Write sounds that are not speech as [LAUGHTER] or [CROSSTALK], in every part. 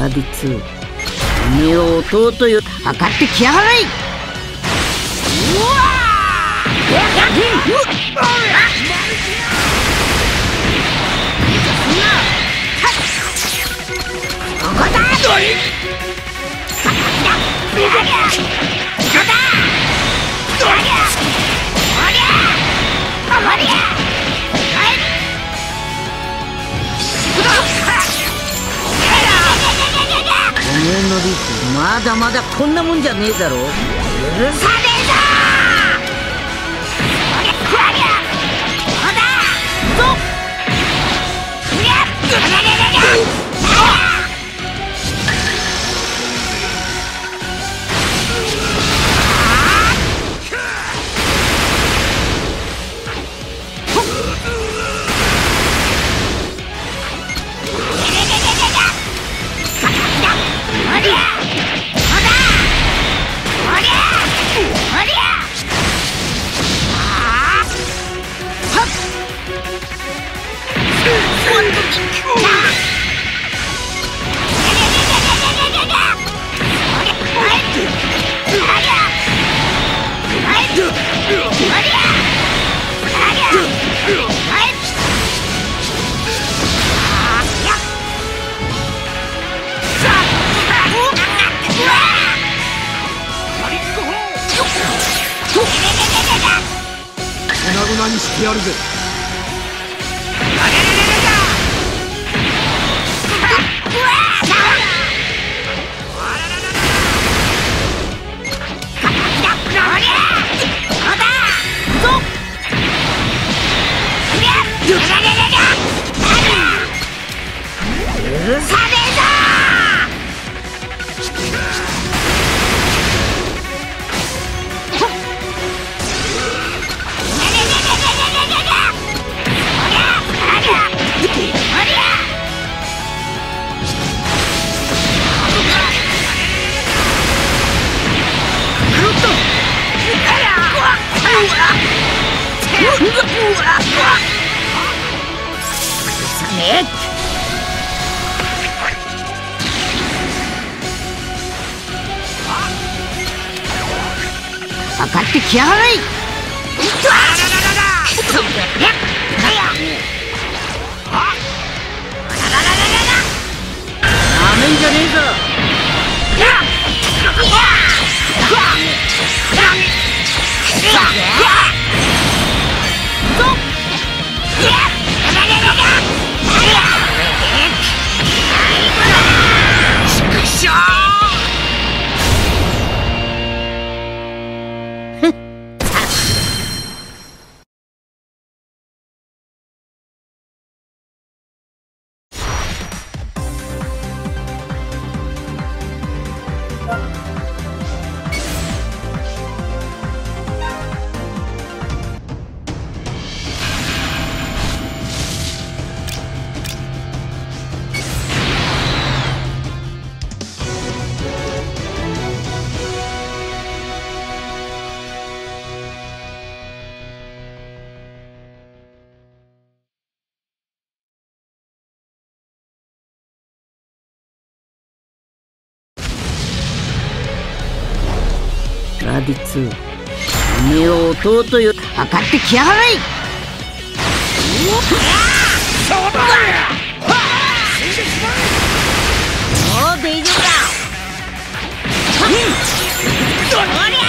ラディ2おめえを弟よ測ってきやがれ!うわおめえのリスまだまだこんなもんじゃねえだろ。うさねえぞ [LAUGHS] 粉々にしてやるぜ。許分かってきやがれ。ラディ2おめえを弟よ。測ってきやがれ。もう大丈夫だ。戦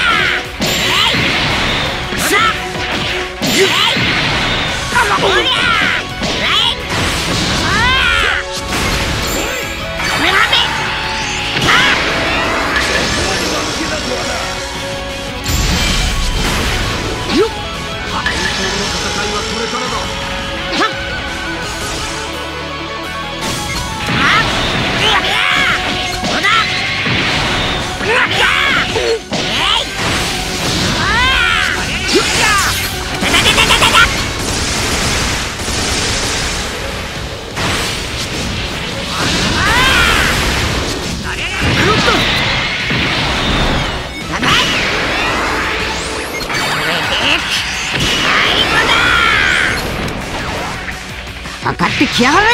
かかってきやがれ。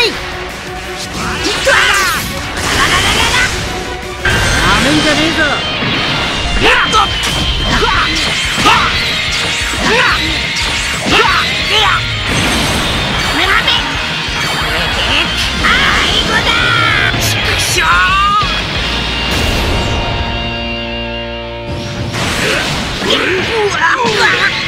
めんじゃねえぞ。っうわっうわっ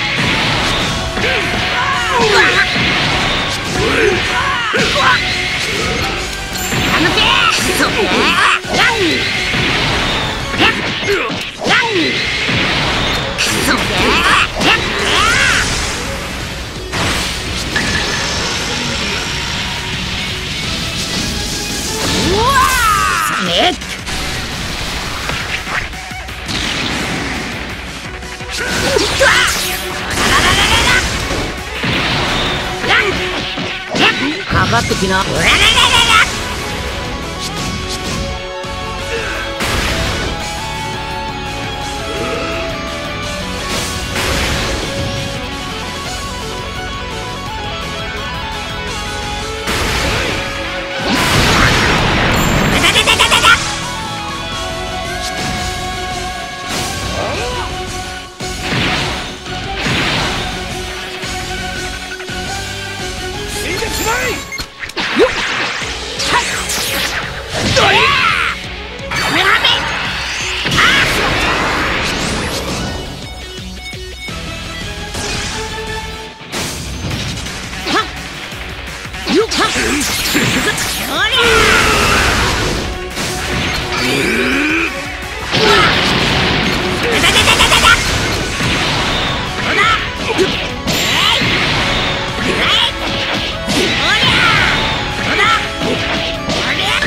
かかってきな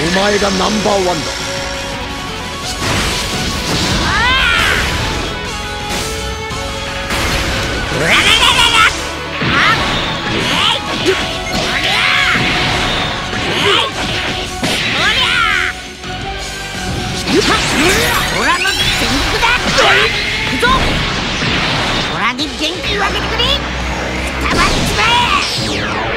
お前がナンバーワンだ。オをあげてくれ。くたばっちまえ